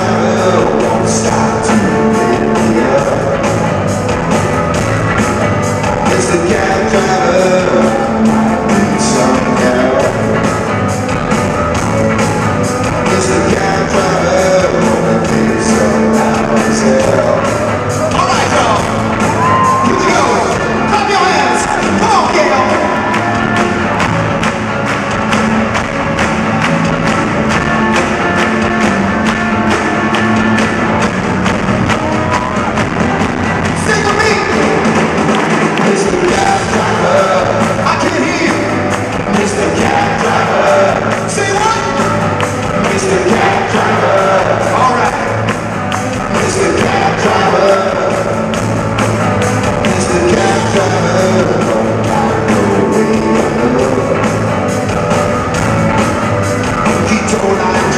girl, don't stop